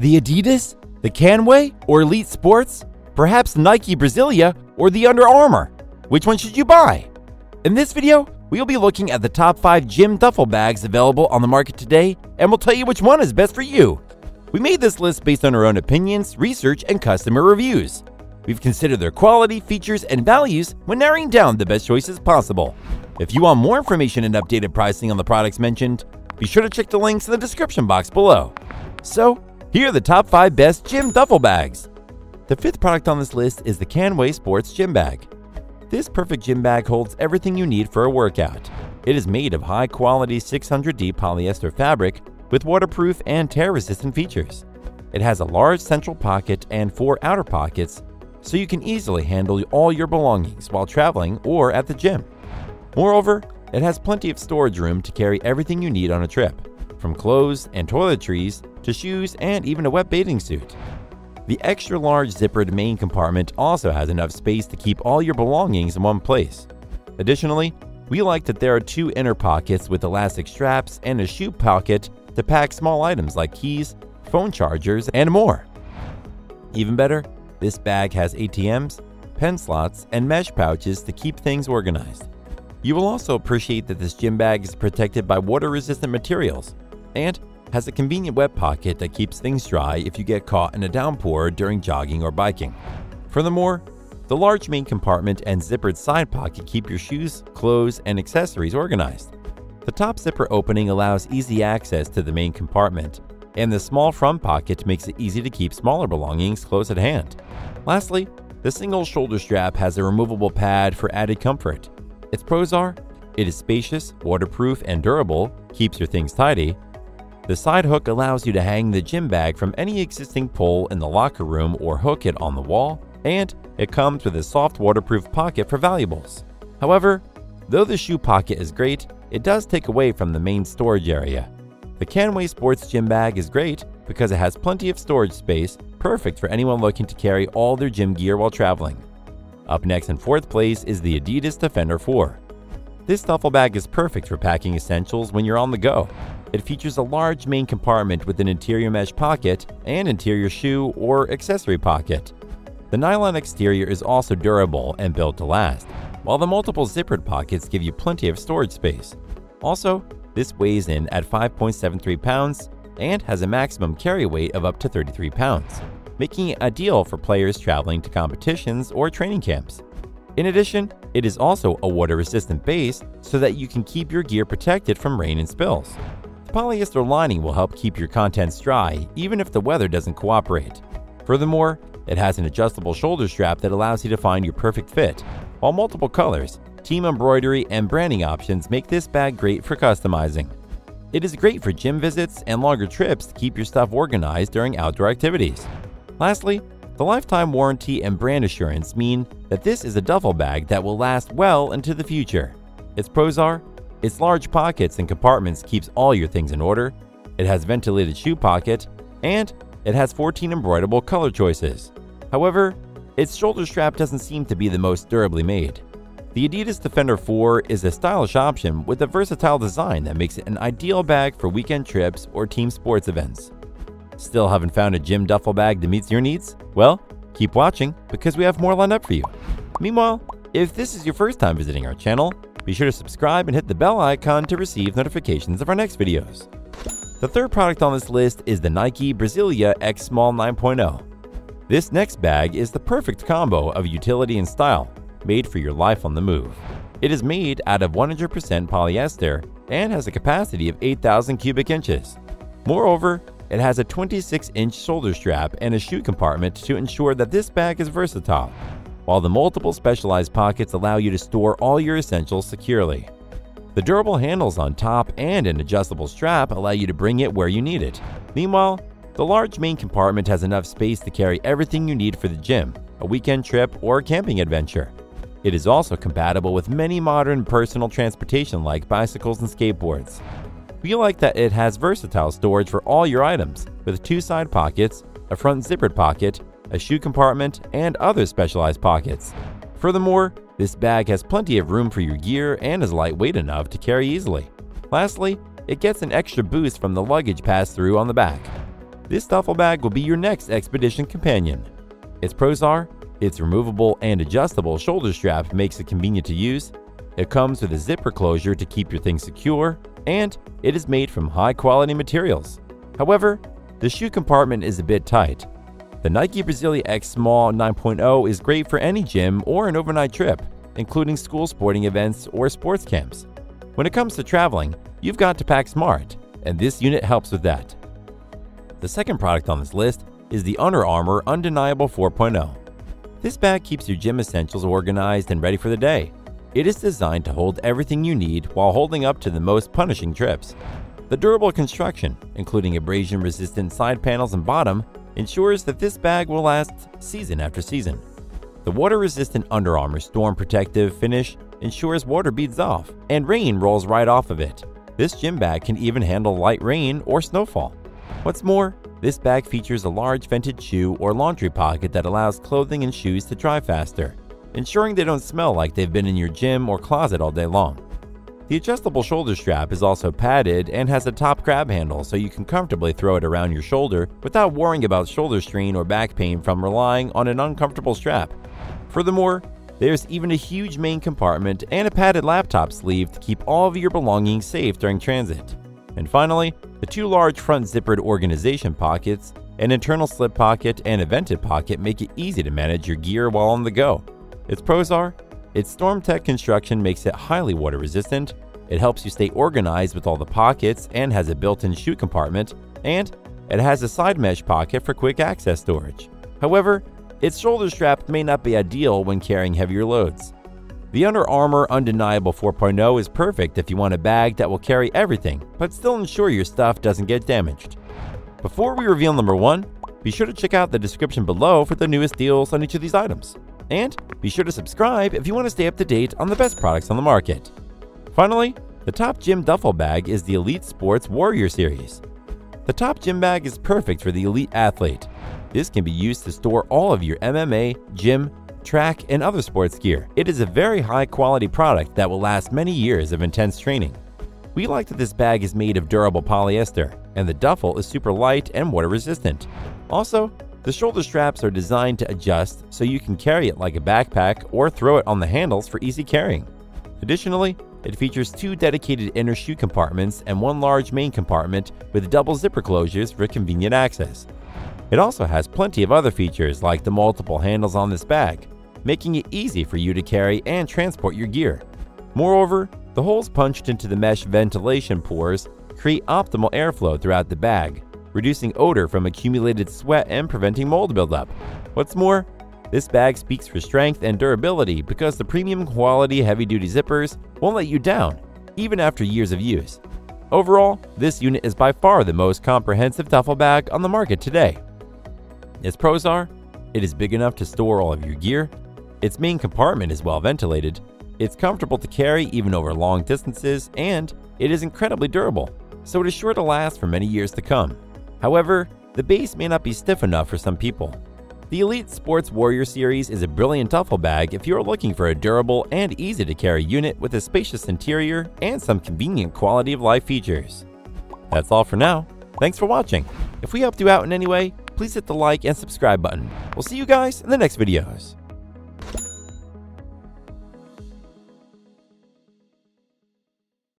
The Adidas? The Canway? Or Elite Sports? Perhaps Nike Brasilia or the Under Armour? Which one should you buy? In this video, we'll be looking at the top 5 gym duffel bags available on the market today, and we'll tell you which one is best for you. We made this list based on our own opinions, research, and customer reviews. We've considered their quality, features, and values when narrowing down the best choices possible. If you want more information and updated pricing on the products mentioned, be sure to check the links in the description box below. So, here are the top 5 best gym duffel bags. The fifth product on this list is the Canway Sports Gym Bag. This perfect gym bag holds everything you need for a workout. It is made of high quality 600D polyester fabric with waterproof and tear resistant features. It has a large central pocket and four outer pockets, so you can easily handle all your belongings while traveling or at the gym. Moreover, it has plenty of storage room to carry everything you need on a trip, from clothes and toiletries to shoes and even a wet bathing suit. The extra large zippered main compartment also has enough space to keep all your belongings in one place. Additionally, we like that there are two inner pockets with elastic straps and a shoe pocket to pack small items like keys, phone chargers, and more. Even better, this bag has ATMs, pen slots, and mesh pouches to keep things organized. You will also appreciate that this gym bag is protected by water-resistant materials and has a convenient wet pocket that keeps things dry if you get caught in a downpour during jogging or biking. Furthermore, the large main compartment and zippered side pocket keep your shoes, clothes, and accessories organized. The top zipper opening allows easy access to the main compartment, and the small front pocket makes it easy to keep smaller belongings close at hand. Lastly, the single shoulder strap has a removable pad for added comfort. Its pros are it is spacious, waterproof, and durable, keeps your things tidy. The side hook allows you to hang the gym bag from any existing pole in the locker room or hook it on the wall, and it comes with a soft waterproof pocket for valuables. However, though the shoe pocket is great, it does take away from the main storage area. The Canway Sports Gym Bag is great because it has plenty of storage space, perfect for anyone looking to carry all their gym gear while traveling. Up next in fourth place is the Adidas Defender 4. This duffel bag is perfect for packing essentials when you're on the go. It features a large main compartment with an interior mesh pocket and interior shoe or accessory pocket. The nylon exterior is also durable and built to last, while the multiple zippered pockets give you plenty of storage space. Also, this weighs in at 5.73 pounds and has a maximum carry weight of up to 33 pounds, making it ideal for players traveling to competitions or training camps. In addition, it is also a water-resistant base so that you can keep your gear protected from rain and spills. Polyester lining will help keep your contents dry even if the weather doesn't cooperate. Furthermore, it has an adjustable shoulder strap that allows you to find your perfect fit, while multiple colors, team embroidery, and branding options make this bag great for customizing. It is great for gym visits and longer trips to keep your stuff organized during outdoor activities. Lastly, the lifetime warranty and brand assurance mean that this is a duffel bag that will last well into the future. Its pros are its large pockets and compartments keeps all your things in order, it has ventilated shoe pocket, and it has 14 embroiderable color choices. However, its shoulder strap doesn't seem to be the most durably made. The Adidas Defender 4 is a stylish option with a versatile design that makes it an ideal bag for weekend trips or team sports events. Still haven't found a gym duffel bag that meets your needs? Well, keep watching because we have more lined up for you. Meanwhile, if this is your first time visiting our channel, be sure to subscribe and hit the bell icon to receive notifications of our next videos. The third product on this list is the Nike Brasilia X Small 9.0. This next bag is the perfect combo of utility and style, made for your life on the move. It is made out of 100% polyester and has a capacity of 8,000 cubic inches. Moreover, it has a 26-inch shoulder strap and a shoe compartment to ensure that this bag is versatile, while the multiple specialized pockets allow you to store all your essentials securely. The durable handles on top and an adjustable strap allow you to bring it where you need it. Meanwhile, the large main compartment has enough space to carry everything you need for the gym, a weekend trip, or a camping adventure. It is also compatible with many modern personal transportation like bicycles and skateboards. We like that it has versatile storage for all your items, with two side pockets, a front zippered pocket, a shoe compartment, and other specialized pockets. Furthermore, this bag has plenty of room for your gear and is lightweight enough to carry easily. Lastly, it gets an extra boost from the luggage pass-through on the back. this duffel bag will be your next expedition companion. Its pros are its removable and adjustable shoulder strap makes it convenient to use, it comes with a zipper closure to keep your things secure, and it is made from high quality materials. However, the shoe compartment is a bit tight. The Nike Brasilia X Small 9.0 is great for any gym or an overnight trip, including school sporting events or sports camps. When it comes to traveling, you've got to pack smart, and this unit helps with that. The second product on this list is the Under Armour Undeniable 4.0. This bag keeps your gym essentials organized and ready for the day. It is designed to hold everything you need while holding up to the most punishing trips. The durable construction, including abrasion resistant side panels and bottom, ensures that this bag will last season after season. The water resistant Under Armour Storm Protective finish ensures water beads off and rain rolls right off of it. This gym bag can even handle light rain or snowfall. What's more, this bag features a large vented shoe or laundry pocket that allows clothing and shoes to dry faster, ensuring they don't smell like they've been in your gym or closet all day long. The adjustable shoulder strap is also padded and has a top grab handle so you can comfortably throw it around your shoulder without worrying about shoulder strain or back pain from relying on an uncomfortable strap. Furthermore, there's even a huge main compartment and a padded laptop sleeve to keep all of your belongings safe during transit. And finally, the two large front zippered organization pockets, an internal slip pocket, and a vented pocket make it easy to manage your gear while on the go. Its pros are its StormTech construction makes it highly water resistant, it helps you stay organized with all the pockets and has a built in shoe compartment, and it has a side mesh pocket for quick access storage. However, its shoulder strap may not be ideal when carrying heavier loads. The Under Armour Undeniable 4.0 is perfect if you want a bag that will carry everything, but still ensure your stuff doesn't get damaged. Before we reveal number one, be sure to check out the description below for the newest deals on each of these items. And be sure to subscribe if you want to stay up to date on the best products on the market. Finally, the top gym duffel bag is the Elite Sports Warrior Series. The top gym bag is perfect for the elite athlete. This can be used to store all of your MMA, gym, track, and other sports gear. It is a very high quality product that will last many years of intense training. We like that this bag is made of durable polyester, and the duffel is super light and water resistant. Also, the shoulder straps are designed to adjust so you can carry it like a backpack or throw it on the handles for easy carrying. Additionally, it features two dedicated inner shoe compartments and one large main compartment with double zipper closures for convenient access. It also has plenty of other features like the multiple handles on this bag, making it easy for you to carry and transport your gear. Moreover, the holes punched into the mesh ventilation pores create optimal airflow throughout the bag, reducing odor from accumulated sweat and preventing mold buildup. What's more, this bag speaks for strength and durability because the premium quality heavy duty zippers won't let you down, even after years of use. Overall, this unit is by far the most comprehensive duffel bag on the market today. Its pros are it is big enough to store all of your gear, its main compartment is well ventilated, it's comfortable to carry even over long distances, and it is incredibly durable, so it is sure to last for many years to come. However, the base may not be stiff enough for some people. The Elite Sports Warrior Series is a brilliant duffel bag if you are looking for a durable and easy to carry unit with a spacious interior and some convenient quality of life features. That's all for now. Thanks for watching. If we helped you out in any way, please hit the like and subscribe button. We'll see you guys in the next videos.